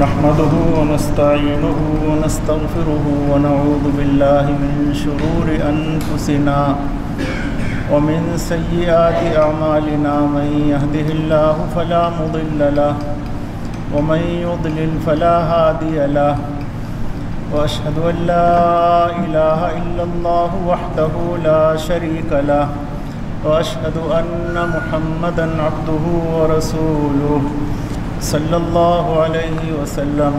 نحمده ونستعينه ونستغفره ونعوذ بالله من شرور أنفسنا ومن سيئات أعمالنا من يهده الله فلا مضل له ومن يضلل فلا هادي له وأشهد أن لا إله إلا الله وحده لا شريك له وأشهد أن محمدًا عبده ورسوله صلى الله عليه وسلم.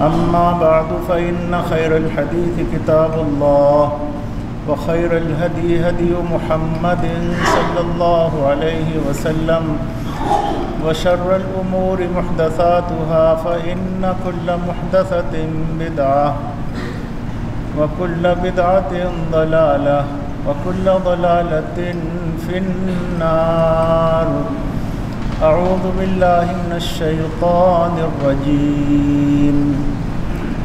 أما بعد فإن خير الحديث كتاب الله وخير الهدي هدي محمد صلى الله عليه وسلم وشر الأمور محدثاتها فإن كل محدثة بدعة وكل بدعة ضلالة وكل ضلالة في النار. أعوذ بالله من الشيطان الرجيم.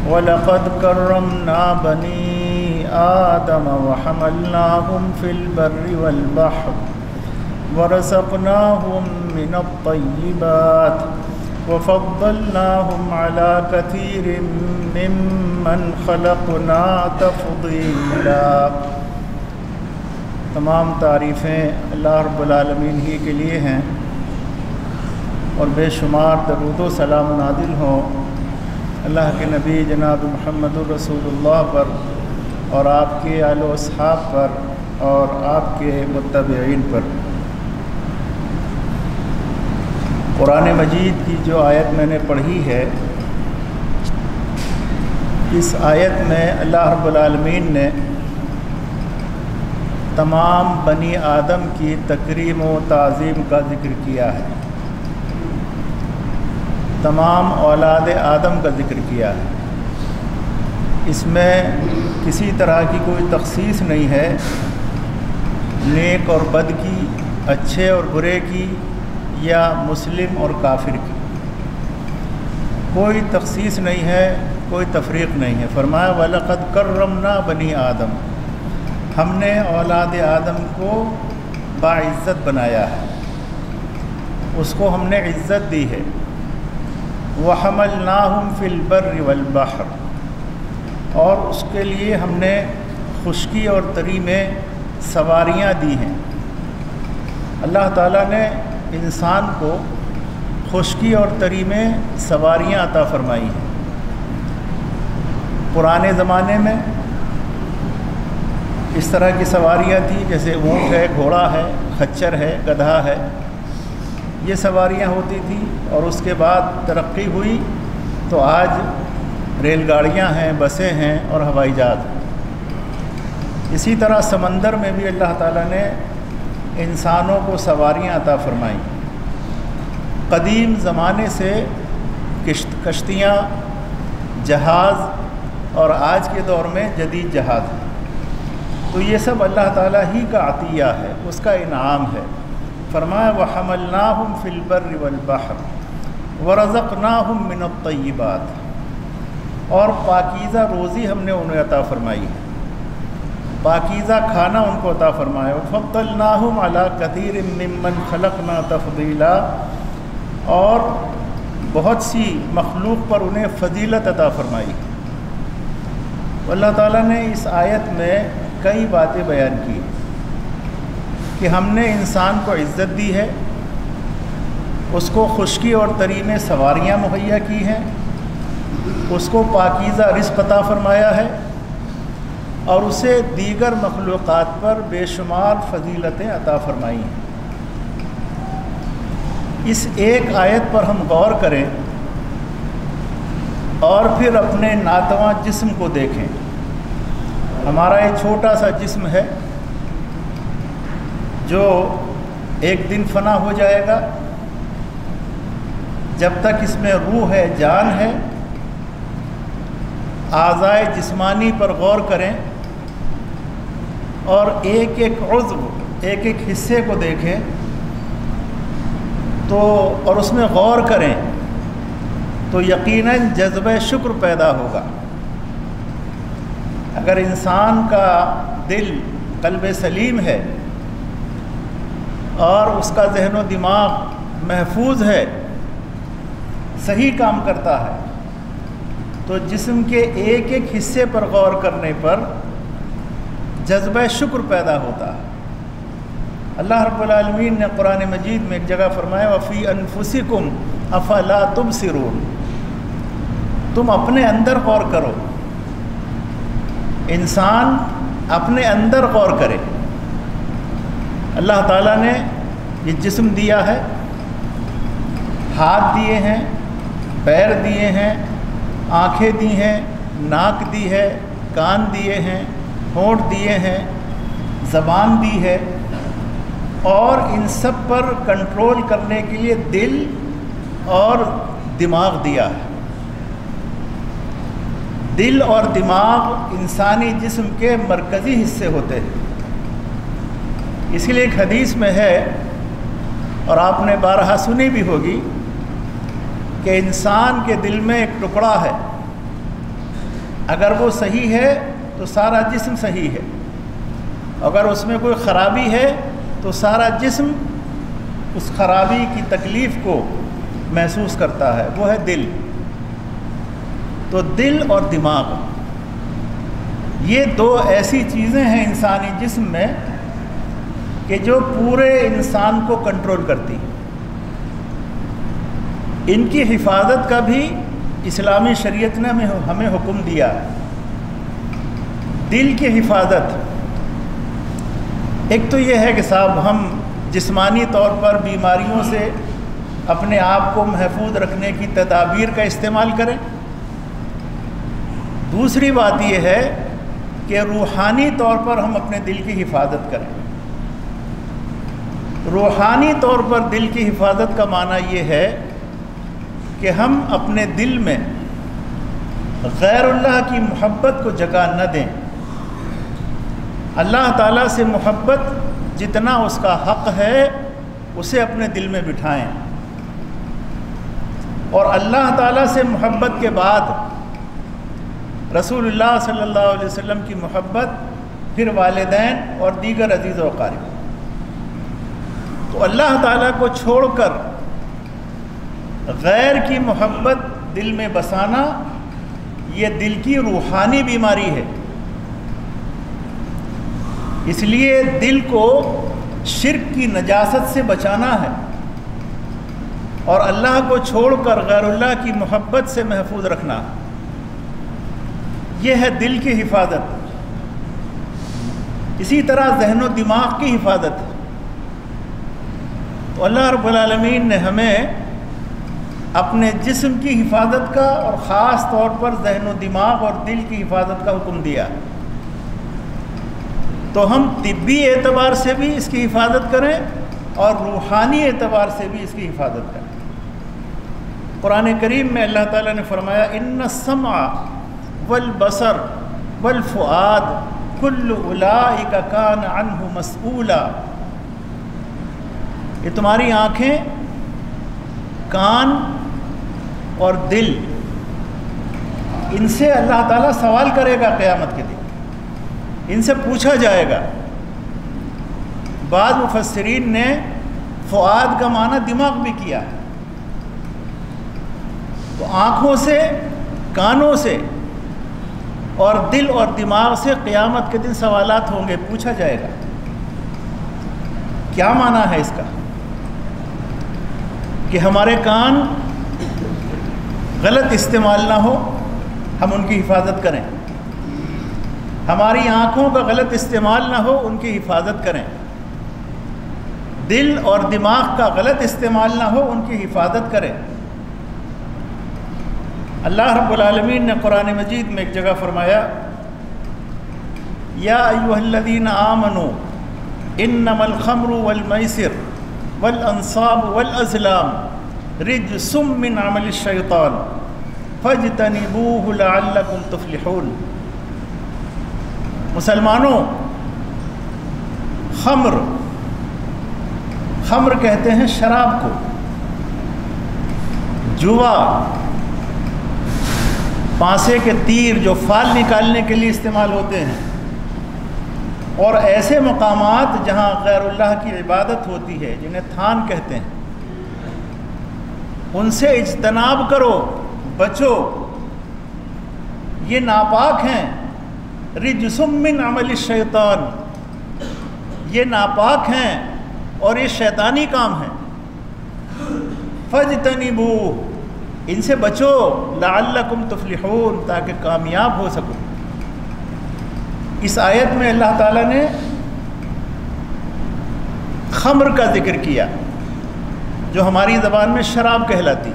ولقد كرمنا بني آدم وحملناهم في البر والبحر ورزقناهم من الطيبات وفضلناهم على كثير ممن خلقنا تفضيلا. تمام تعریفیں اللہ رب العالمین ہی کے لیے ہیں۔ اور بے شمار درود و سلام نادل ہوں اللہ کے نبی جناب محمد الرسول اللہ پر اور آپ کے آل و اصحاب پر اور آپ کے متبعین پر۔ قرآن مجید کی جو آیت میں نے پڑھی ہے، اس آیت میں اللہ رب العالمین نے تمام بنی آدم کی تکریم و تعظیم کا ذکر کیا ہے۔ تمام اولاد آدم کا ذکر کیا ہے۔ اس میں کسی طرح کی کوئی تخصیص نہیں ہے۔ نیک اور بد کی، اچھے اور برے کی یا مسلم اور کافر کی۔ کوئی تخصیص نہیں ہے، کوئی تفریق نہیں ہے۔ فرمایا، وَلَقَدْ كَرَّمْنَا بنی آدم۔ ہم نے اولاد آدم کو باعزت بنایا ہے۔ اس کو ہم نے عزت دی ہے۔ وَحَمَلْنَاهُمْ فِي الْبَرِّ وَالْبَحْرِ۔ اور اس کے لیے ہم نے خشکی اور تری میں سواریاں دی ہیں۔ اللہ تعالیٰ نے انسان کو خشکی اور تری میں سواریاں عطا فرمائی ہیں۔ پرانے زمانے میں اس طرح کی سواریاں تھیں، جیسے اونٹ ہے، گھوڑا ہے خچر ہے، گدھا ہے۔ یہ سواریاں ہوتی تھیں اور اس کے بعد ترقی ہوئی تو آج ریل گاڑیاں ہیں، بسیں ہیں اور ہوائی جہاز ہیں۔ اسی طرح سمندر میں بھی اللہ تعالیٰ نے انسانوں کو سواریاں عطا فرمائیں۔ قدیم زمانے سے کشت کشتیاں، جہاز اور آج کے دور میں جدید جہاز ہیں۔ تو یہ سب اللہ تعالیٰ ہی کا عطیہ ہے، اس کا انعام ہے۔ فرمایا، وَحَمَلْنَاهُمْ فِي الْبَرِّ وَالْبَحْرِ وَرَزَقْنَاهُمْ مِنَ الطَّيِّبَاتِ اور پاکیزہ روزی ہم نے انہیں عطا فرمائی۔ ہے پاکیزہ کھانا ان کو عطا فرمایا۔ فَضَّلْنَاهُمْ عَلَىٰ كَثِيرٍ مِّمَّنْ خَلَقْنَا تَفْضِيلًا اور بہت سی مخلوق پر انہیں فضیلت عطا فرمائی۔ اللہ تعالیٰ نے اس آیت میں کئی باتیں بیان کی۔ کہ ہم نے انسان کو عزت دی ہے، اس کو خشکی اور تری میں سواریاں مہیا کی ہیں، اس کو پاکیزہ رزق عطا فرمایا ہے اور اسے دیگر مخلوقات پر بے شمار فضیلتیں عطا فرمائی ہیں۔ اس ایک آیت پر ہم غور کریں اور پھر اپنے ناتواں جسم کو دیکھیں۔ ہمارا یہ چھوٹا سا جسم ہے۔ جو ایک دن فنا ہو جائے گا، جب تک اس میں روح ہے، جان ہے اعضائے جسمانی پر غور کریں اور ایک ایک عضو، ایک ایک حصے کو دیکھیں تو، اور اس میں غور کریں تو یقیناً جذبہ شکر پیدا ہوگا۔ اگر انسان کا دل، قلب سلیم ہے اور اس کا ذہن و دماغ محفوظ ہے، صحیح کام کرتا ہے۔ تو جسم کے ایک ایک حصے پر غور کرنے پر جذبہ شکر پیدا ہوتا ہے۔ اللہ رب العالمین نے قرآن مجید میں ایک جگہ فرمایا وفی انفسکم افلا تم سرون تم اپنے اندر غور کرو۔ انسان اپنے اندر غور کرے۔ اللہ تعالیٰ نے یہ جسم دیا ہے، ہاتھ دیے ہیں، پیر دیے ہیں، آنکھیں دی ہیں، ناک دی ہے، کان دیے ہیں، ہونٹ دیے ہیں، زبان دی ہے۔ اور ان سب پر کنٹرول کرنے کے لیے دل اور دماغ دیا ہے۔ دل اور دماغ انسانی جسم کے مرکزی حصے ہوتے ہیں۔ اسی لیے ایک حدیث میں ہے، اور آپ نے بارہا سنی بھی ہوگی کہ انسان کے دل میں ایک ٹکڑا ہے۔ اگر وہ صحیح ہے تو سارا جسم صحیح ہے۔ اگر اس میں کوئی خرابی ہے تو سارا جسم اس خرابی کی تکلیف کو محسوس کرتا ہے۔ وہ ہے دل۔ تو دل اور دماغ، یہ دو ایسی چیزیں ہیں انسانی جسم میں کہ جو پورے انسان کو کنٹرول کرتی ان کی حفاظت کا بھی اسلامی شریعت نے ہمیں ہمیں حکم دیا۔ دل کی حفاظت۔ ایک تو یہ ہے کہ صاحب، ہم جسمانی طور پر بیماریوں سے اپنے آپ کو محفوظ رکھنے کی تدابیر کا استعمال کریں۔ دوسری بات یہ ہے کہ روحانی طور پر ہم اپنے دل کی حفاظت کریں۔ روحانی طور پر دل کی حفاظت کا معنی یہ ہے کہ ہم اپنے دل میں غیر اللہ کی محبت کو جگہ نہ دیں۔ اللہ تعالیٰ سے محبت جتنا اس کا حق ہے، اسے اپنے دل میں بٹھائیں۔ اور اللہ تعالیٰ سے محبت کے بعد رسول اللہ صلی اللہ علیہ وسلم کی محبت، پھر والدین اور دیگر عزیز و قارب تو اللہ تعالیٰ کو چھوڑ کر غیر کی محبت دل میں بسانا یہ دل کی روحانی بیماری ہے۔ اس لیے دل کو شرک کی نجاست سے بچانا ہے اور اللہ کو چھوڑ کر غیر اللہ کی محبت سے محفوظ رکھنا۔ یہ ہے دل کی حفاظت۔ اسی طرح ذہن و دماغ کی حفاظت۔ تو اللہ رب العالمین نے ہمیں اپنے جسم کی حفاظت کا اور خاص طور پر ذہن و دماغ اور دل کی حفاظت کا حکم دیا۔ تو ہم طبی اعتبار سے بھی اس کی حفاظت کریں اور روحانی اعتبار سے بھی اس کی حفاظت کریں۔ قرآن کریم میں اللہ تعالیٰ نے فرمایا، ان سما والبصر والفؤاد کل اولئک کان عنہ مسئولا یہ تمہاری آنکھیں کان اور دل، ان سے اللہ تعالیٰ سوال کرے گا قیامت کے دن، ان سے پوچھا جائے گا۔ بعض مفسرین نے فعاد کا معنی دماغ بھی کیا تو آنکھوں سے، کانوں سے اور دل اور دماغ سے قیامت کے دن سوالات ہوں گے، پوچھا جائے گا۔ کیا معنی ہے اس کا؟ کہ ہمارے کان غلط استعمال نہ ہو، ہم ان کی حفاظت کریں۔ ہماری آنکھوں کا غلط استعمال نہ ہو، ان کی حفاظت کریں۔ دل اور دماغ کا غلط استعمال نہ ہو، ان کی حفاظت کریں۔ اللہ رب العالمین نے قرآن مجید میں ایک جگہ فرمایا، یا ایوہ الذین آمنوا، انما الخمر والمیسر والانصاب والازلام رجس من عمل الشیطان فاجتنبوه لعلکم تفلحون. مسلمانوں، خمر. خمر کہتے ہیں شراب کو. جوا. پانسے کے تیر جو فال نکالنے کے لیے استعمال ہوتے ہیں. اور ایسے مقامات جہاں غیر اللہ کی عبادت ہوتی ہے، جنہیں تھان کہتے ہیں۔ ان سے اجتناب کرو، بچو۔ یہ ناپاک ہیں۔ رجسم من عمل الشیطان۔ یہ ناپاک ہیں اور یہ شیطانی کام ہے فج تنبو ان سے بچو، لعلکم تفلحون، تاکہ کامیاب ہو سکو۔ اس آیت میں اللہ تعالیٰ نے خمر کا ذکر کیا، جو ہماری زبان میں شراب کہلاتی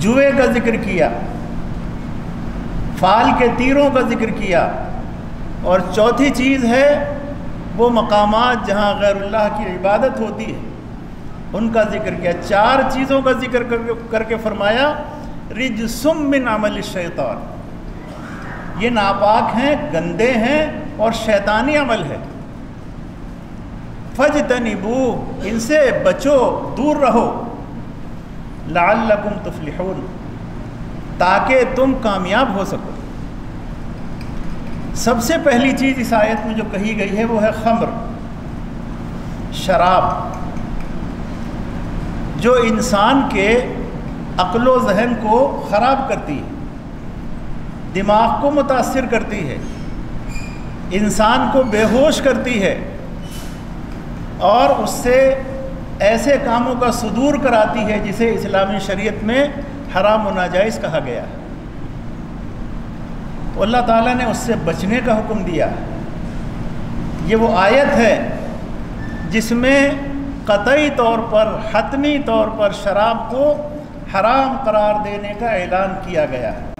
جوئے کا ذکر کیا، فال کے تیروں کا ذکر کیا، اور چوتھی چیز ہے وہ مقامات جہاں غیر اللہ کی عبادت ہوتی ہے۔ ان کا ذکر کیا، چار چیزوں کا ذکر کر کے فرمایا رج سم من عمل الشیطان۔ یہ ناپاک ہیں، گندے ہیں اور شیطانی عمل ہے۔ فج تنبو ان سے بچو، دور رہو۔ لعلکم تفلحون، تاکہ تم کامیاب ہو سکو۔ سب سے پہلی چیز اس آیت میں جو کہی گئی ہے، وہ ہے خمر، شراب۔ جو انسان کے عقل و ذہن کو خراب کرتی ہے۔ دماغ کو متاثر کرتی ہے، انسان کو بے ہوش کرتی ہے اور اس سے ایسے کاموں کا صدور کراتی ہے جسے اسلامی شریعت میں حرام و ناجائز کہا گیا۔ اللہ تعالیٰ نے اس سے بچنے کا حکم دیا۔ یہ وہ آیت ہے جس میں قطعی طور پر، حتمی طور پر شراب کو حرام قرار دینے کا اعلان کیا گیا۔ ہے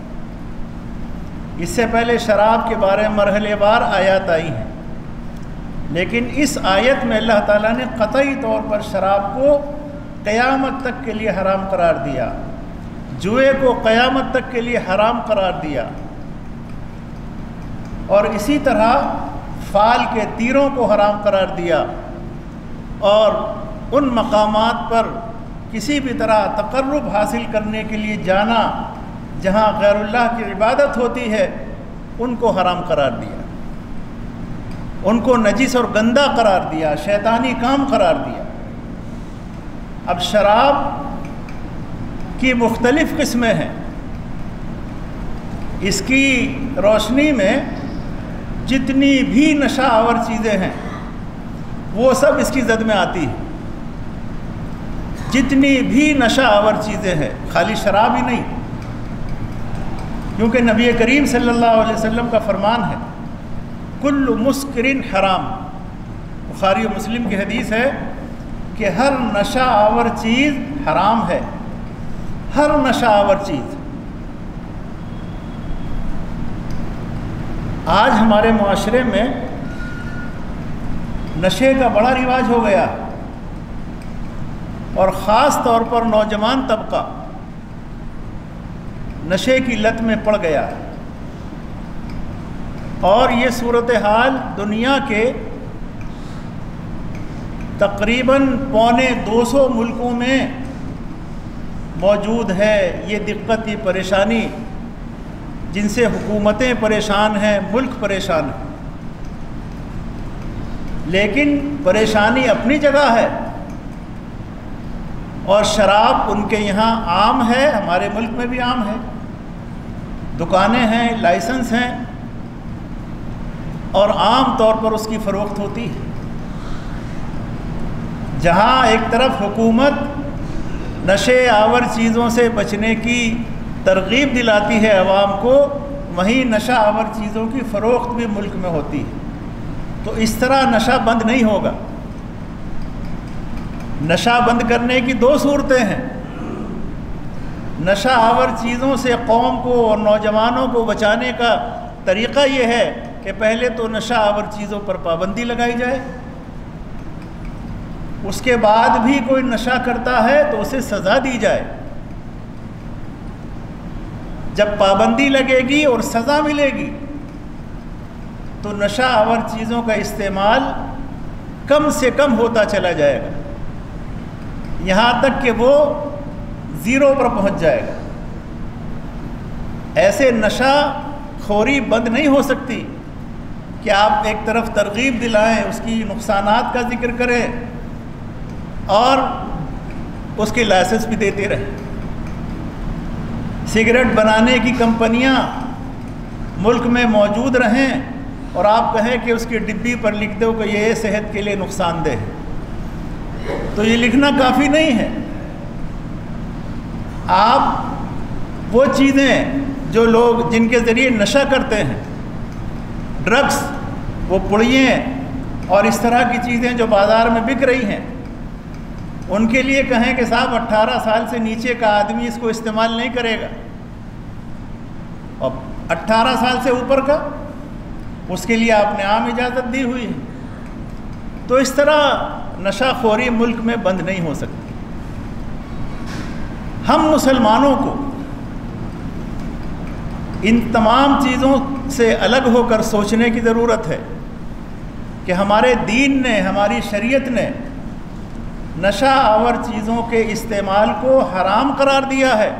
اس سے پہلے شراب کے بارے مرحلے بار آیات آئی ہیں۔ لیکن اس آیت میں اللہ تعالیٰ نے قطعی طور پر شراب کو قیامت تک کے لیے حرام قرار دیا۔ جوئے کو قیامت تک کے لیے حرام قرار دیا۔ اور اسی طرح فال کے تیروں کو حرام قرار دیا۔ اور ان مقامات پر کسی بھی طرح تقرب حاصل کرنے کے لیے جانا۔ جہاں غیر اللہ کی عبادت ہوتی ہے، ان کو حرام قرار دیا۔ ان کو نجس اور گندہ قرار دیا، شیطانی کام قرار دیا۔ اب شراب کی مختلف قسمیں ہیں۔ اس کی روشنی میں جتنی بھی نشہ آور چیزیں ہیں، وہ سب اس کی زد میں آتی ہے جتنی بھی نشہ آور چیزیں ہیں، خالی شراب ہی نہیں کیونکہ نبی کریم صلی اللہ علیہ وسلم کا فرمان ہے، کل مسکرین حرام۔ بخاری و مسلم کی حدیث ہے کہ ہر نشہ آور چیز حرام ہے۔ ہر نشہ آور چیز۔ آج ہمارے معاشرے میں نشے کا بڑا رواج ہو گیا اور خاص طور پر نوجوان طبقہ۔ نشے کی لت میں پڑ گیا۔ اور یہ صورتحال دنیا کے تقریباً پونے دو سو ملکوں میں موجود ہے۔ یہ دقت، یہ پریشانی جن سے حکومتیں پریشان ہیں، ملک پریشان ہے۔ لیکن پریشانی اپنی جگہ ہے۔ اور شراب ان کے یہاں عام ہے، ہمارے ملک میں بھی عام ہے۔ دکانیں ہیں، لائسنس ہیں، اور عام طور پر اس کی فروخت ہوتی ہے۔ جہاں ایک طرف حکومت نشے آور چیزوں سے بچنے کی ترغیب دلاتی ہے عوام کو، وہیں نشہ آور چیزوں کی فروخت بھی ملک میں ہوتی ہے۔ تو اس طرح نشہ بند نہیں ہوگا۔ نشہ بند کرنے کی دو صورتیں ہیں۔ نشہ آور چیزوں سے قوم کو اور نوجوانوں کو بچانے کا طریقہ یہ ہے کہ پہلے تو نشہ آور چیزوں پر پابندی لگائی جائے۔ اس کے بعد بھی کوئی نشہ کرتا ہے تو اسے سزا دی جائے۔ جب پابندی لگے گی اور سزا ملے گی، تو نشہ آور چیزوں کا استعمال کم سے کم ہوتا چلا جائے گا۔ یہاں تک کہ وہ زیرو پر پہنچ جائے گا۔ ایسے نشہ خوری بند نہیں ہو سکتی کہ آپ ایک طرف ترغیب دلائیں، اس کی نقصانات کا ذکر کریں اور اس کے لائسنس بھی دیتے رہیں۔ سگریٹ بنانے کی کمپنیاں ملک میں موجود رہیں اور آپ کہیں کہ اس کی ڈبی پر لکھ دو کہ یہ صحت کے لیے نقصان دہ ہے۔ تو یہ لکھنا کافی نہیں ہے۔ آپ وہ چیزیں جو لوگ جن کے ذریعے نشہ کرتے ہیں ڈرگس وہ پڑیے اور اس طرح کی چیزیں جو بازار میں بک رہی ہیں، ان کے لیے کہیں کہ صاحب اٹھارہ سال سے نیچے کا آدمی اس کو استعمال نہیں کرے گا۔ اور اٹھارہ سال سے اوپر کا، اس کے لیے آپ نے عام اجازت دی ہوئی ہے۔ تو اس طرح نشہ خوری ملک میں بند نہیں ہو سکتی۔ ہم مسلمانوں کو ان تمام چیزوں سے الگ ہو کر سوچنے کی ضرورت ہے کہ ہمارے دین نے، ہماری شریعت نے نشہ آور چیزوں کے استعمال کو حرام قرار دیا ہے۔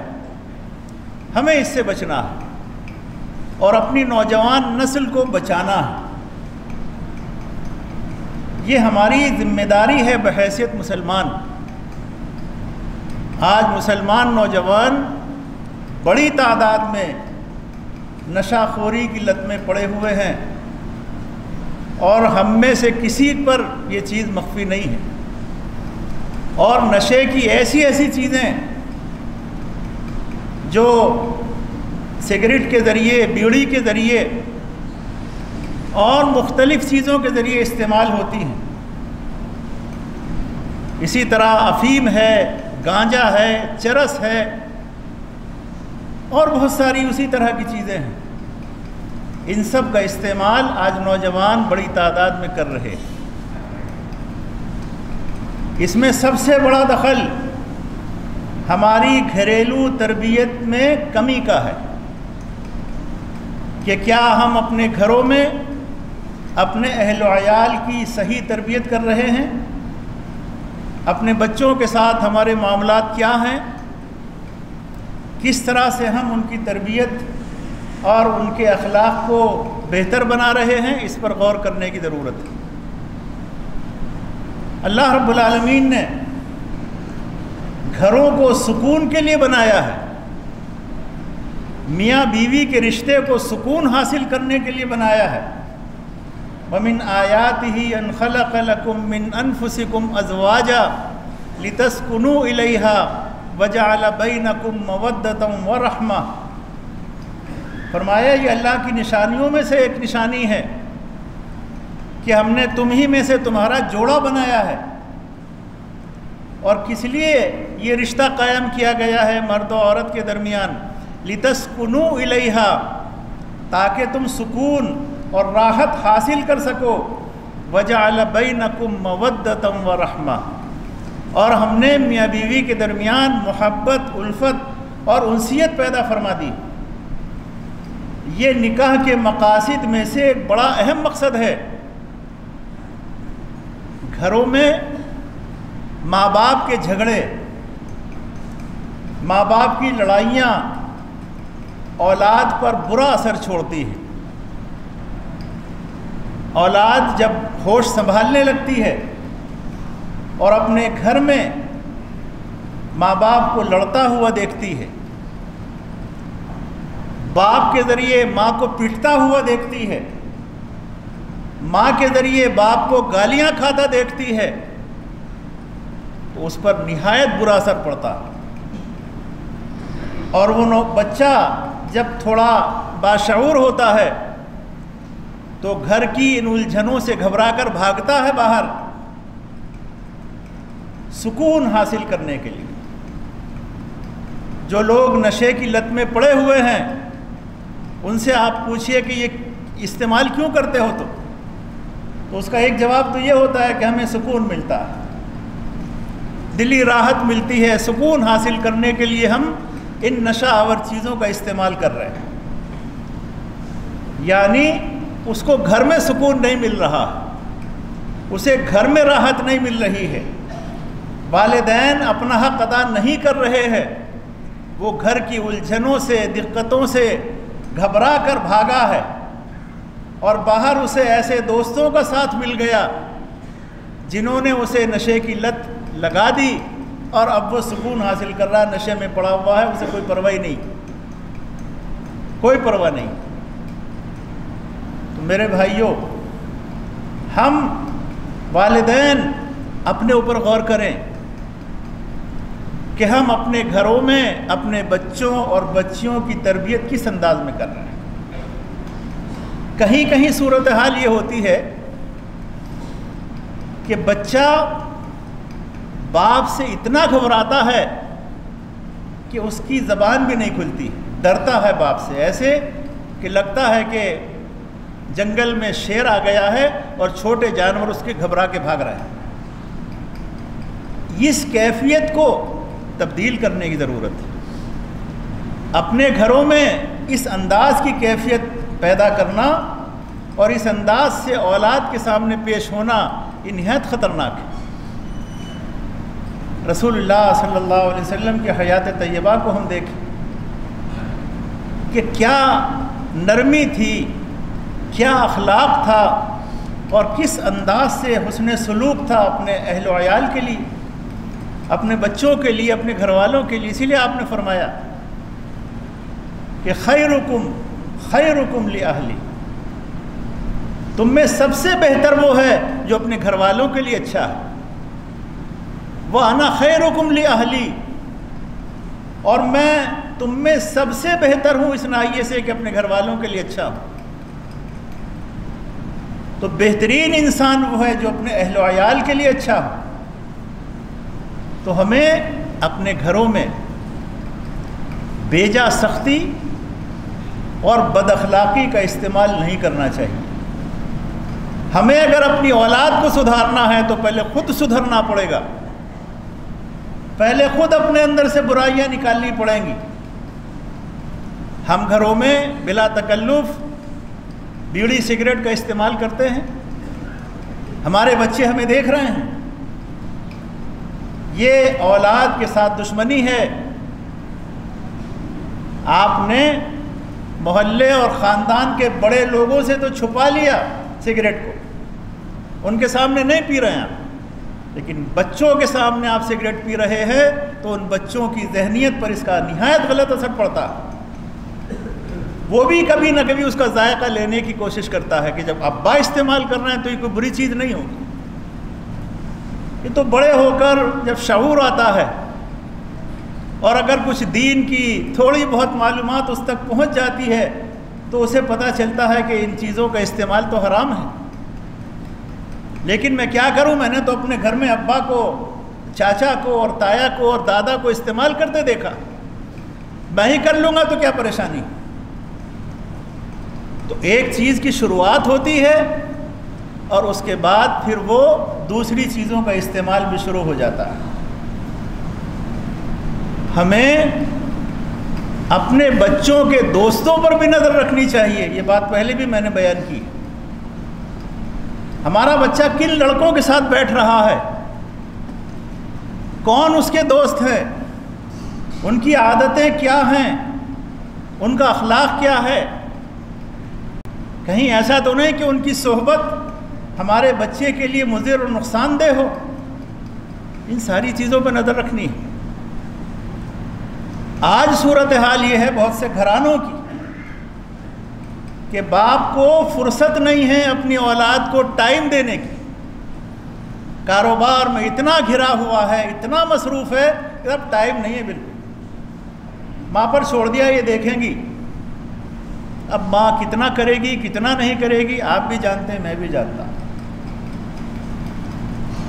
ہمیں اس سے بچنا ہے اور اپنی نوجوان نسل کو بچانا ہے۔ یہ ہماری ذمہ داری ہے بحیثیت مسلمان۔ آج مسلمان نوجوان بڑی تعداد میں نشہ خوری کی لت میں پڑے ہوئے ہیں اور ہم میں سے کسی پر یہ چیز مخفی نہیں ہے۔ اور نشے کی ایسی ایسی چیزیں جو سگریٹ کے ذریعے، بیڑی کے ذریعے اور مختلف چیزوں کے ذریعے استعمال ہوتی ہیں۔ اسی طرح افیم ہے گانجا ہے، چرس ہے، اور بہت ساری اسی طرح کی چیزیں ہیں۔ ان سب کا استعمال آج نوجوان بڑی تعداد میں کر رہے ہیں۔ اس میں سب سے بڑا دخل ہماری گھریلو تربیت میں کمی کا ہے کہ کیا ہم اپنے گھروں میں اپنے اہل و عیال کی صحیح تربیت کر رہے ہیں؟ اپنے بچوں کے ساتھ ہمارے معاملات کیا ہیں؟ کس طرح سے ہم ان کی تربیت اور ان کے اخلاق کو بہتر بنا رہے ہیں؟ اس پر غور کرنے کی ضرورت ہے۔ اللہ رب العالمین نے گھروں کو سکون کے لیے بنایا ہے۔ میاں بیوی کے رشتے کو سکون حاصل کرنے کے لیے بنایا ہے۔ ومن آیات ہی انخلق لکم من انفسکم ازواجا لتسکنو الیہا وجعل بینکم مودتم ورحمہ فرمایا، یہ اللہ کی نشانیوں میں سے ایک نشانی ہے کہ ہم نے تم ہی میں سے تمہارا جوڑا بنایا ہے۔ اور کس لیے یہ رشتہ قائم کیا گیا ہے مرد و عورت کے درمیان؟ لتسکنو الیہا، تاکہ تم سکون اور راحت حاصل کر سکو۔ وجعل بینکم مودتم و رحمہ اور ہم نے میاں بیوی کے درمیان محبت، الفت اور انسیت پیدا فرما دی۔ یہ نکاح کے مقاصد میں سے ایک بڑا اہم مقصد ہے۔ گھروں میں ماں باپ کے جھگڑے، ماں باپ کی لڑائیاں اولاد پر برا اثر چھوڑتی ہیں۔ اولاد جب ہوش سنبھالنے لگتی ہے اور اپنے گھر میں ماں باپ کو لڑتا ہوا دیکھتی ہے، باپ کے ذریعے ماں کو پٹتا ہوا دیکھتی ہے، ماں کے ذریعے باپ کو گالیاں کھاتا دیکھتی ہے، تو اس پر نہایت برا اثر پڑتا۔ اور وہ بچہ جب تھوڑا باشعور ہوتا ہے تو گھر کی ان الجھنوں سے گھبرا کر بھاگتا ہے باہر۔ سکون حاصل کرنے کے لیے۔ جو لوگ نشے کی لت میں پڑے ہوئے ہیں، ان سے آپ پوچھئے کہ یہ استعمال کیوں کرتے ہو تو تو اس کا ایک جواب تو یہ ہوتا ہے کہ ہمیں سکون ملتا ہے۔ دلی راحت ملتی ہے۔ سکون حاصل کرنے کے لیے ہم ان نشہ آور چیزوں کا استعمال کر رہے ہیں۔ یعنی اس کو گھر میں سکون نہیں مل رہا۔ اسے گھر میں راحت نہیں مل رہی ہے۔ والدین اپنا حق ادا نہیں کر رہے ہیں۔ وہ گھر کی الجھنوں سے، دقتوں سے گھبرا کر بھاگا ہے۔ اور باہر اسے ایسے دوستوں کا ساتھ مل گیا جنہوں نے اسے نشے کی لت لگا دی اور اب وہ سکون حاصل کر رہا نشے میں پڑا ہوا ہے، اسے کوئی پرواہی نہیں۔ کوئی پرواہ نہیں۔ میرے بھائیوں ہم والدین اپنے اوپر غور کریں کہ ہم اپنے گھروں میں اپنے بچوں اور بچیوں کی تربیت کس انداز میں کر رہے ہیں۔ کہیں کہیں صورتحال یہ ہوتی ہے کہ بچہ باپ سے اتنا گھبراتا ہے کہ اس کی زبان بھی نہیں کھلتی، ڈرتا ہے باپ سے، ایسے کہ لگتا ہے کہ جنگل میں شیر آ گیا ہے اور چھوٹے جانور اس کے گھبرا کے بھاگ رہے ہیں۔ اس کیفیت کو تبدیل کرنے کی ضرورت ہے۔ اپنے گھروں میں اس انداز کی کیفیت پیدا کرنا اور اس انداز سے اولاد کے سامنے پیش ہونا یہ نہایت خطرناک ہے۔ رسول اللہ صلی اللہ علیہ وسلم کے حیات طیبہ کو ہم دیکھیں کہ کیا نرمی تھی کیا اخلاق تھا اور کس انداز سے حسن سلوک تھا اپنے اہل و عیال کے لیے، اپنے بچوں کے لیے، اپنے گھر والوں کے لیے؟ اسی لیے آپ نے فرمایا کہ خیرکم خیرکم لی اہلی تم میں سب سے بہتر وہ ہے جو اپنے گھر والوں کے لیے اچھا ہے۔ وہ انا خیرکم لی اہلی اور میں تم میں سب سے بہتر ہوں اس نائیے سے کہ اپنے گھر والوں کے لیے اچھا ہوں۔ تو بہترین انسان وہ ہے جو اپنے اہل و عیال کے لیے اچھا ہو۔ تو ہمیں اپنے گھروں میں بیجا سختی اور بد اخلاقی کا استعمال نہیں کرنا چاہیے۔ ہمیں اگر اپنی اولاد کو سدھارنا ہے تو پہلے خود سدھرنا پڑے گا۔ پہلے خود اپنے اندر سے برائیاں نکالنی پڑیں گی۔ ہم گھروں میں بلا تکلف بیڑی سگریٹ کا استعمال کرتے ہیں۔ ہمارے بچے ہمیں دیکھ رہے ہیں۔ یہ اولاد کے ساتھ دشمنی ہے۔ آپ نے محلے اور خاندان کے بڑے لوگوں سے تو چھپا لیا سگریٹ کو۔ ان کے سامنے نہیں پی رہے ہیں لیکن بچوں کے سامنے آپ سگریٹ پی رہے ہیں تو ان بچوں کی ذہنیت پر اس کا نہایت غلط اثر پڑتا۔ ہے وہ بھی کبھی نہ کبھی اس کا ذائقہ لینے کی کوشش کرتا ہے کہ جب ابا استعمال کر رہے ہیں تو یہ کوئی بری چیز نہیں ہوگی۔ یہ تو بڑے ہو کر جب شعور آتا ہے اور اگر کچھ دین کی تھوڑی بہت معلومات اس تک پہنچ جاتی ہے تو اسے پتہ چلتا ہے کہ ان چیزوں کا استعمال تو حرام ہے۔ لیکن میں کیا کروں؟ میں نے تو اپنے گھر میں ابا کو، چاچا کو اور تایا کو اور دادا کو استعمال کرتے دیکھا۔ میں ہی کر لوں گا تو کیا پریشانی؟ تو ایک چیز کی شروعات ہوتی ہے اور اس کے بعد پھر وہ دوسری چیزوں کا استعمال بھی شروع ہو جاتا ہے۔ ہمیں اپنے بچوں کے دوستوں پر بھی نظر رکھنی چاہیے۔ یہ بات پہلے بھی میں نے بیان کی۔ ہمارا بچہ کن لڑکوں کے ساتھ بیٹھ رہا ہے؟ کون اس کے دوست ہیں؟ ان کی عادتیں کیا ہیں؟ ان کا اخلاق کیا ہے؟ کہیں ایسا تو نہیں کہ ان کی صحبت ہمارے بچے کے لیے مضر اور نقصان دہ ہو؟ ان ساری چیزوں پہ نظر رکھنی ہے۔ آج صورتحال یہ ہے بہت سے گھرانوں کی کہ باپ کو فرصت نہیں ہے اپنی اولاد کو ٹائم دینے کی۔ کاروبار میں اتنا گھرا ہوا ہے، اتنا مصروف ہے کہ اب ٹائم نہیں ہے بالکل۔ ماں پر چھوڑ دیا یہ دیکھیں گی۔ اب ماں کتنا کرے گی، کتنا نہیں کرے گی، آپ بھی جانتے ہیں، میں بھی جانتا ہوں۔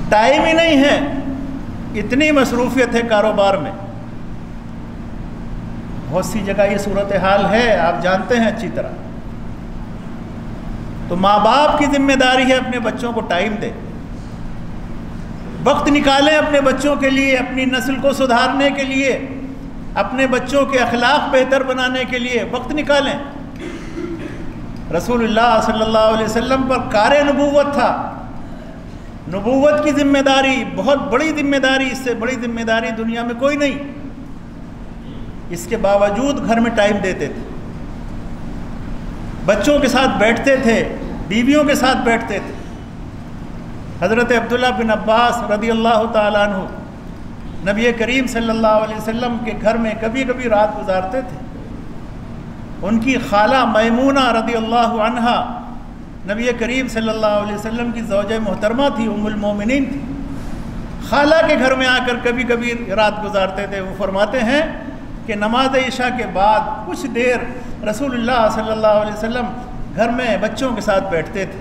ٹائم ہی نہیں ہے، اتنی مصروفیت ہے کاروبار میں۔ بہت سی جگہ یہ صورتحال ہے، آپ جانتے ہیں اچھی طرح۔ تو ماں باپ کی ذمہ داری ہے اپنے بچوں کو ٹائم دے۔ وقت نکالیں اپنے بچوں کے لیے، اپنی نسل کو سدھارنے کے لیے، اپنے بچوں کے اخلاق بہتر بنانے کے لیے۔ وقت نکالیں۔ رسول اللہ صلی اللہ علیہ وسلم پر کار نبوت تھا۔ نبوت کی ذمہ داری بہت بڑی ذمہ داری اس سے بڑی ذمہ داری دنیا میں کوئی نہیں۔ اس کے باوجود گھر میں ٹائم دیتے تھے۔ بچوں کے ساتھ بیٹھتے تھے، بیویوں کے ساتھ بیٹھتے تھے۔ حضرت عبداللہ بن عباس رضی اللہ تعالیٰ عنہ نبی کریم صلی اللہ علیہ وسلم کے گھر میں کبھی کبھی رات گزارتے تھے۔ ان کی خالہ میمونہ رضی اللہ عنہ نبی کریم صلی اللہ علیہ وسلم کی زوجہ محترمہ تھی، ام المومنین تھی۔ خالہ کے گھر میں آ کر کبھی کبھی رات گزارتے تھے۔ وہ فرماتے ہیں کہ نماز عشاء کے بعد کچھ دیر رسول اللہ صلی اللہ علیہ وسلم گھر میں بچوں کے ساتھ بیٹھتے تھے۔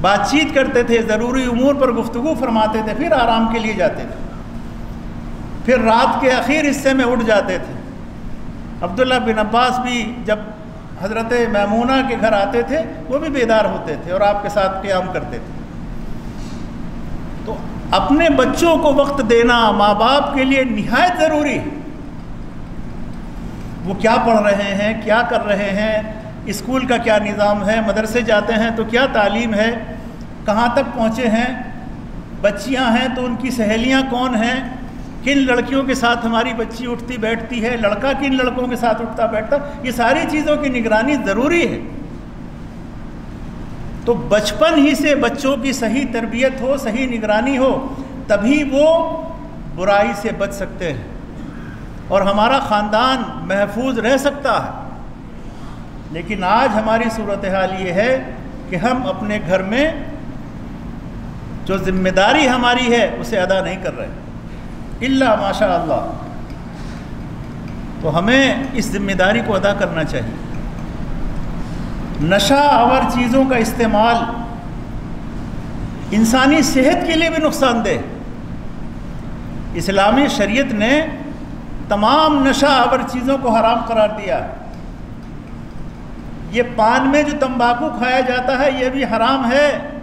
بات چیت کرتے تھے، ضروری امور پر گفتگو فرماتے تھے، پھر آرام کے لیے جاتے تھے۔ پھر رات کے اخیر حصے میں اٹھ جاتے تھے۔ عبداللہ بن عباس بھی جب حضرت میمونہ کے گھر آتے تھے، وہ بھی بیدار ہوتے تھے اور آپ کے ساتھ قیام کرتے تھے۔ تو اپنے بچوں کو وقت دینا ماں باپ کے لیے نہایت ضروری ہے۔ وہ کیا پڑھ رہے ہیں، کیا کر رہے ہیں، اسکول کا کیا نظام ہے، مدرسے جاتے ہیں تو کیا تعلیم ہے، کہاں تک پہنچے ہیں، بچیاں ہیں تو ان کی سہیلیاں کون ہیں کن لڑکیوں کے ساتھ ہماری بچی اٹھتی بیٹھتی ہے، لڑکا کن لڑکوں کے ساتھ اٹھتا بیٹھتا، یہ ساری چیزوں کی نگرانی ضروری ہے۔ تو بچپن ہی سے بچوں کی صحیح تربیت ہو، صحیح نگرانی ہو، تبھی وہ برائی سے بچ سکتے ہیں۔ اور ہمارا خاندان محفوظ رہ سکتا ہے۔ لیکن آج ہماری صورتحال یہ ہے کہ ہم اپنے گھر میں جو ذمہ داری ہماری ہے، اسے ادا نہیں کر رہے۔ اللہ ماشاء اللہ۔ تو ہمیں اس ذمہ داری کو ادا کرنا چاہیے۔ نشہ آور چیزوں کا استعمال انسانی صحت کے لیے بھی نقصان دہ۔ اسلامی شریعت نے تمام نشہ آور چیزوں کو حرام قرار دیا۔ یہ پان میں جو تمباکو کھایا جاتا ہے، یہ بھی حرام ہے۔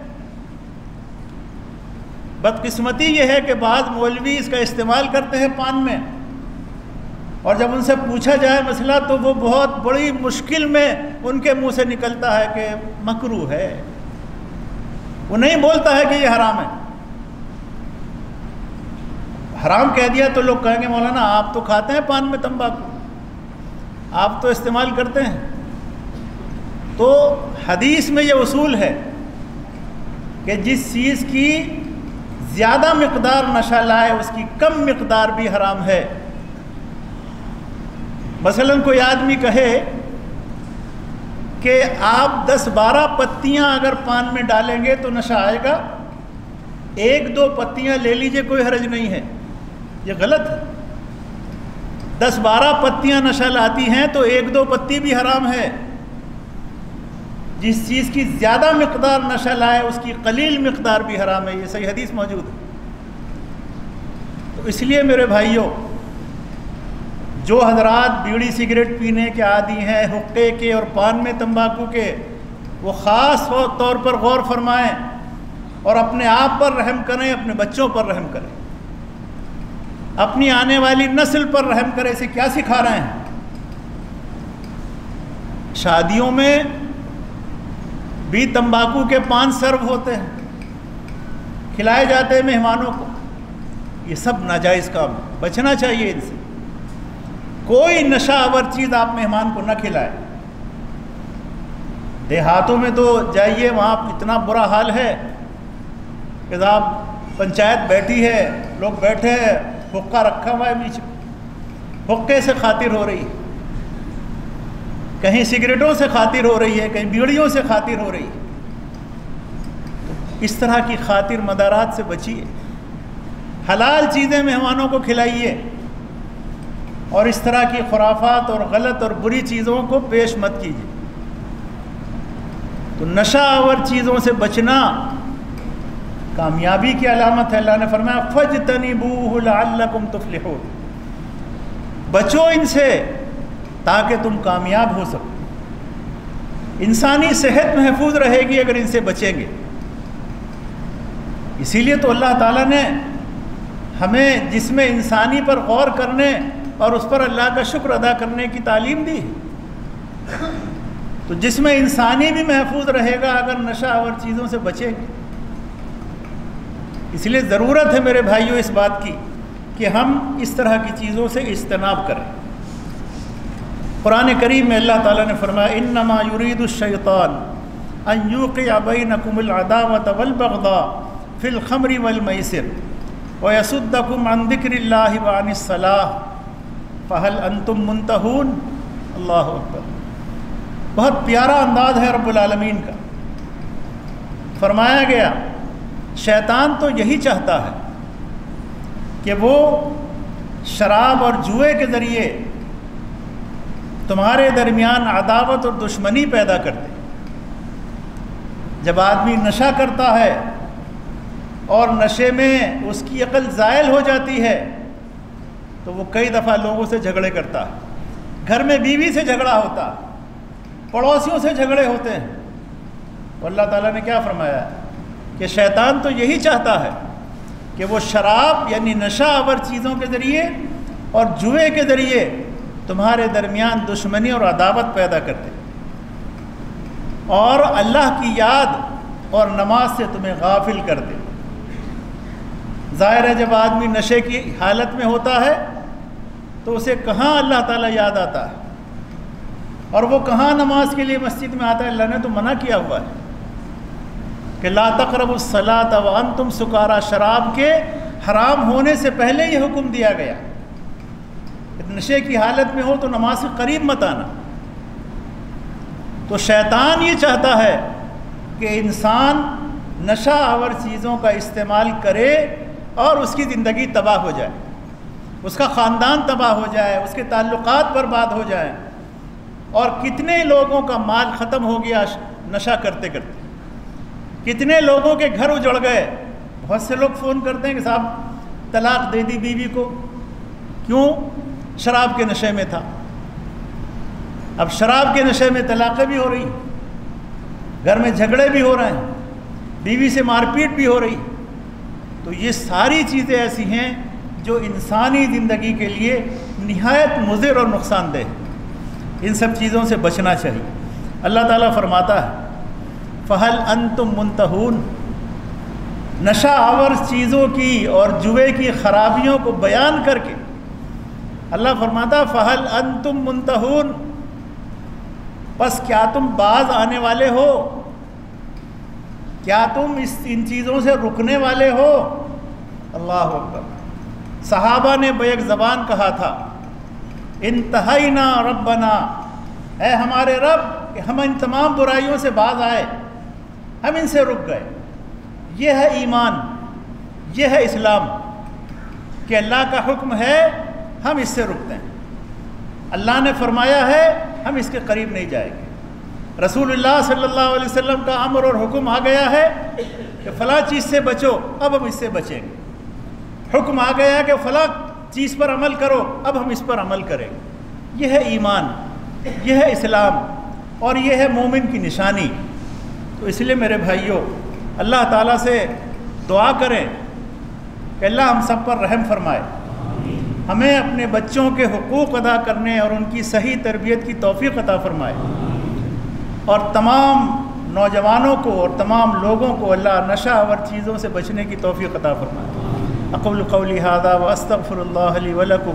بدقسمتی یہ ہے کہ بعض مولوی اس کا استعمال کرتے ہیں پان میں۔ اور جب ان سے پوچھا جائے مسئلہ تو وہ بہت بڑی مشکل میں ان کے منہ سے نکلتا ہے کہ مکرو ہے۔ وہ نہیں بولتا ہے کہ یہ حرام ہے۔ حرام کہہ دیا تو لوگ کہیں گے، مولانا، آپ تو کھاتے ہیں پان میں تمباکو۔ آپ تو استعمال کرتے ہیں۔ تو حدیث میں یہ اصول ہے کہ جس چیز کی زیادہ مقدار نشہ لائے اس کی کم مقدار بھی حرام ہے۔ مثلا کوئی آدمی کہے کہ آپ دس بارہ پتیاں اگر پان میں ڈالیں گے تو نشہ آئے گا۔ ایک دو پتیاں لے لیجیے، کوئی حرج نہیں ہے۔ یہ غلط ہے۔ دس بارہ پتیاں نشہ لاتی ہیں تو ایک دو پتی بھی حرام ہے۔ جس چیز کی زیادہ مقدار نشہ لائے، اس کی قلیل مقدار بھی حرام ہے، یہ صحیح حدیث موجود ہے۔ تو اس لیے میرے بھائیوں، جو حضرات بیڑی سگریٹ پینے کے عادی ہیں، حقے کے اور پان میں تمباکو کے، وہ خاص طور پر غور فرمائیں اور اپنے آپ پر رحم کریں، اپنے بچوں پر رحم کریں۔ اپنی آنے والی نسل پر رحم کریں، اسے کیا سکھا رہے ہیں؟ شادیوں میں بھی تمباکو کے پان سرو ہوتے ہیں، کھلائے جاتے ہیں مہمانوں کو۔ یہ سب ناجائز کام بچنا چاہیے ان سے۔ کوئی نشہ آور چیز آپ مہمان کو نہ کھلائے۔ دیہاتوں میں تو جائیے، وہاں اتنا برا حال ہے کہ صاحب پنچایت بیٹھی ہے، لوگ بیٹھے ہیں، حقہ رکھا ہوا ہے بیچ حقے سے خاطر ہو رہی ہے۔ کہیں سگریٹوں سے خاطر ہو رہی ہے، کہیں بیڑیوں سے خاطر ہو رہی ہے۔ اس طرح کی خاطر مدارات سے بچیے حلال چیزیں مہمانوں کو کھلائیے۔ اور اس طرح کی خرافات اور غلط اور بری چیزوں کو پیش مت کیجیے۔ تو نشہ اور چیزوں سے بچنا کامیابی کی علامت ہے۔ اللہ نے فرمایا فج تنی بو تفلحون۔ بچو ان سے۔ تاکہ تم کامیاب ہو سکو۔ انسانی صحت محفوظ رہے گی اگر ان سے بچیں گے۔ اسی لیے تو اللہ تعالیٰ نے ہمیں جس میں انسانی پر غور کرنے اور اس پر اللہ کا شکر ادا کرنے کی تعلیم دی۔ تو جس میں انسانی بھی محفوظ رہے گا اگر نشہ اور چیزوں سے بچے گی۔ اس لیے ضرورت ہے میرے بھائیوں اس بات کی کہ ہم اس طرح کی چیزوں سے اجتناب کریں۔ قرآن کریم میں اللہ تعالیٰ نے فرمایا، انما یرید الشیطان ان یوقع بینکم العداوت والبغضاء فی الخمر والمیسر ویسدکم عن ذکر اللہ وعن الصلاح. فہل انتم منتہون؟ اللہ اکبر۔ بہت پیارا انداز ہے رب العالمین کا۔ فرمایا گیا، شیطان تو یہی چاہتا ہے کہ وہ شراب اور جوئے کے ذریعے تمہارے درمیان عداوت اور دشمنی پیدا کر دے جب آدمی نشہ کرتا ہے اور نشے میں اس کی عقل زائل ہو جاتی ہے، تو وہ کئی دفعہ لوگوں سے جھگڑے کرتا ہے۔ گھر میں بیوی سے جھگڑا ہوتا پڑوسیوں سے جھگڑے ہوتے ہیں۔ اللہ تعالیٰ نے کیا فرمایا؟ کہ شیطان تو یہی چاہتا ہے کہ وہ شراب یعنی نشہ آور چیزوں کے ذریعے اور جوئے کے ذریعے تمہارے درمیان دشمنی اور عداوت پیدا کرتے اور اللہ کی یاد اور نماز سے تمہیں غافل کر دے ظاہر ہے جب آدمی نشے کی حالت میں ہوتا ہے تو اسے کہاں اللہ تعالیٰ یاد آتا ہے؟ اور وہ کہاں نماز کے لیے مسجد میں آتا ہے؟ اللہ نے تو منع کیا ہوا ہے کہ لا تقرب الصلاۃ وانتم سکارا، شراب کے حرام ہونے سے پہلے یہ حکم دیا گیا۔ نشے کی حالت میں ہو تو نماز کے قریب مت آنا۔ تو شیطان یہ چاہتا ہے کہ انسان نشہ آور چیزوں کا استعمال کرے اور اس کی زندگی تباہ ہو جائے۔ اس کا خاندان تباہ ہو جائے، اس کے تعلقات برباد ہو جائیں۔ اور کتنے لوگوں کا مال ختم ہو گیا نشہ کرتے کرتے۔ کتنے لوگوں کے گھر اجڑ گئے۔ بہت سے لوگ فون کرتے ہیں کہ صاحب طلاق دے دی بیوی کو۔ کیوں؟ شراب کے نشے میں تھا۔ اب شراب کے نشے میں طلاقیں بھی ہو رہی گھر میں جھگڑے بھی ہو رہے ہیں۔ بیوی سے مار پیٹ بھی ہو رہی تو یہ ساری چیزیں ایسی ہیں جو انسانی زندگی کے لیے نہایت مضر اور نقصان دہ ان سب چیزوں سے بچنا چاہیے۔ اللہ تعالیٰ فرماتا ہے فہل ان تم منتہون نشہ آور چیزوں کی اور جوے کی خرابیوں کو بیان کر کے اللہ فرماتا فہل ان تم منتہون بس کیا تم بعض آنے والے ہو؟ کیا تم اس ان چیزوں سے رکنے والے ہو؟ اللہ اکبر۔ صحابہ نے بیک زبان کہا تھا انتہائی نا ربنا۔ اے ہمارے رب ہم ان تمام برائیوں سے باز آئے، ہم ان سے رک گئے۔ یہ ہے ایمان، یہ ہے اسلام۔ کہ اللہ کا حکم ہے ہم اس سے رکتے ہیں۔ اللہ نے فرمایا ہے، ہم اس کے قریب نہیں جائیں گے۔ رسول اللہ صلی اللہ علیہ وسلم کا امر اور حکم آ گیا ہے کہ فلاں چیز سے بچو، اب ہم اس سے بچیں گے۔ حکم آ گیا کہ فلاں چیز پر عمل کرو، اب ہم اس پر عمل کریں گے۔ یہ ہے ایمان، یہ ہے اسلام، اور یہ ہے مومن کی نشانی۔ تو اس لیے میرے بھائیوں، اللہ تعالیٰ سے دعا کریں کہ اللہ ہم سب پر رحم فرمائے۔ ہمیں اپنے بچوں کے حقوق ادا کرنے اور ان کی صحیح تربیت کی توفیق عطا فرمائے۔ اور تمام نوجوانوں کو اور تمام لوگوں کو اللہ نشہ اور چیزوں سے بچنے کی توفیق عطا فرمائے۔ اقول قولی هذا واستغفر الله لي ولكم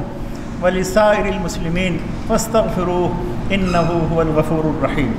ولسائر المسلمين فاستغفروه انه هو الغفور الرحيم